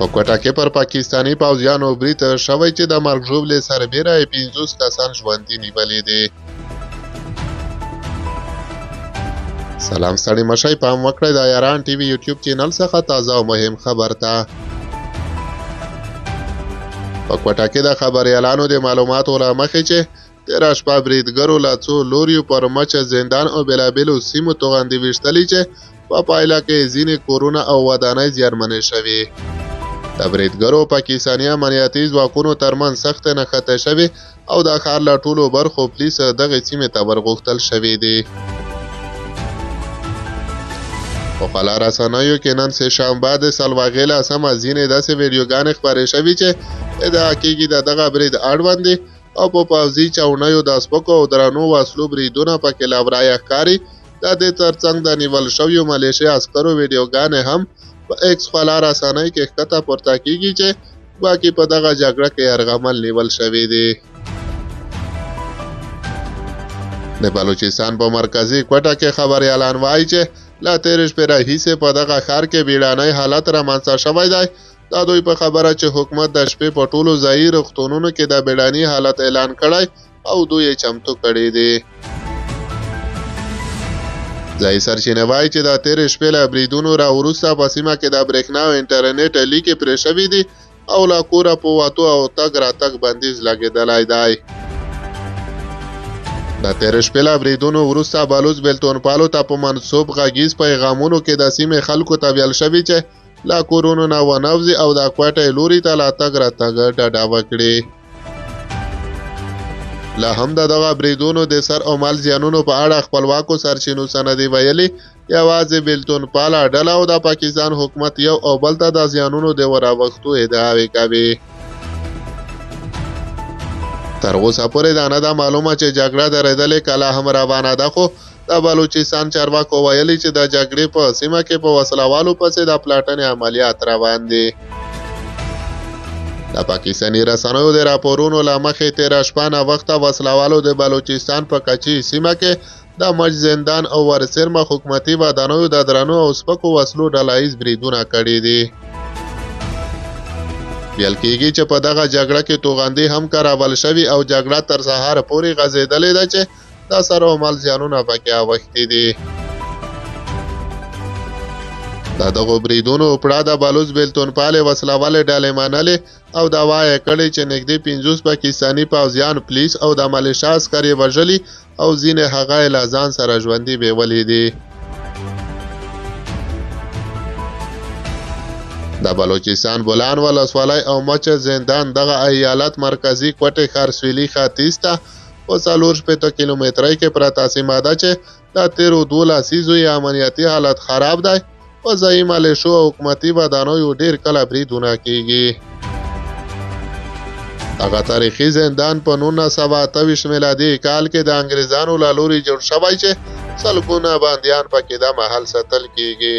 په کوټه کې پر پاکستاني پوځیانو برید شوی چې د مرګ ژوبلې سربیره یې پنځوس کسان ژوندي نیولي دي سلام ستړي مشئ پام وکړئ د ایران ټي وي یوټیوب چینل څخه تازه او مهم خبر ته په کوټه کې د خبریالانو د معلوماتو له مخې چې تېره شپه بریدګرو له څو لوریو پر مچه زندان او بېلابېلو سیمو توغندي ویشتلي چې په پایله کې یې ځینې کورونه او ودانۍ زیانمنې شوي. د بریدګرو او پاکستاني امنیتي ځواکونو ترمنځ سختې نښتې شوې او د ښار له ټولو برخو پولیس دغې سیمې ته ورغوښتل شوي دي. په خلا رسنیو کې نن سه شنبه د سلواغې له سمه ځینې داسې ویډیوګانې خپرې شوي چې ادعا کېږي د دغه برید اړوند دي او په پوځي چاوڼیو د سپکو او درنو وسلو بریدونه په کې لا ورایه ښکاري. د دې ترڅنګ د نیول شویو ملېشې عسکرو ویډیوګانې هم په ایکس خلا رسنۍ کې ښکته پورته کېږي چې ګواکي په دغه جګړه کې یرغمل نیول شوي دي. د بلوچستان په مرکزي کوټه کې خبریالان وايي چې له تېرې شپې راهیسې په دغه ښار کې بیړنی حالت رامنځته شوی دی د دوی په خبره چې حکومت د شپې په ټولو ځايي روغتونونو کې د بېړني حالت اعلان کړی او دوی یې چمتو کړي دي. ځايي سرچینې وايي چې د تېرې شپې له بریدونو را وروسته په سیمه کې د برېښنا او انټرنېټ لیکې پرې شوي دي او له کوره په وتو او تګ راتګ بندیز لګېدلی دی. د تېرې شپې له بریدونو وروسته بلوڅ بېلتونپالو ته په منسوب غږیز پیغامونو کې د سیمې خلکو ته ویل شوي چې له کورونو نه ونوځي او د کوټې لوري ته له تګ راتګ ډډه وکړي. له همدا دغه بریدونو د سر او مال زیانونو په اړه خپلواکو سرچینو څه نه دي ویلي، یوازې بېلتون پاله ډله او د پاکستان حکومت یو او بل ته د زیانونو د وراوښتو ادعاوې کوي. تر اوسه پورې دا نه ده معلومه چې جګړه درېدلې که لا هم روانه ده خو د بلوچستان چارواکو ویلي چې د جګړې په سیمه کې په وسله والو پسې د پلټنې عملیات روان دي. د پاکستاني رسنیو د راپورونو له مخې تېره شپه ناوخته وسله والو د بلوچستان په کچي سیمه کې د مج زندان او ورڅېرمه حکومتي ودانیو د درنو او سپکو وسلو ډله ییز بریدونه کړي دي. ویل کېږي چې په دغه جګړه کې توغندي هم کارول شوي او جګړه تر سهاره پورې غځېدلې ده چې د سر او مال زیانونه پکې اوښتي دي. د دغو بریدونو پړه د بلوڅ بېلتونپالې وسله والې ډلې منلې او دعوا یې کړې چې نږدې پنځوس پاکستاني پوځیان، پولیس او د ملیشا عسکر یې وژلي او ځینې هغه یې له ځان سره ژوندي بیولي دي. د بلوچستان بولان ولسوالۍ او مچه زندان دغه ایالت مرکزي کوټې ښار سویلي ختیځ ته په څلور شپېته کیلومترۍ کې پرته سیمه ده چې د تېرو دوه لسیزو یې امنیتي حالت خراب دی په ځایي ملیشو او حکومتي ودانیو ډېر کله بریدونه کېږي دغه تاریخي زندان په نولس سوه اته ویشت میلادي کال کې د انګریزانو له لوري جوړ شوی چې سلګونه بندیان پکې دا مهال ساتل کېږي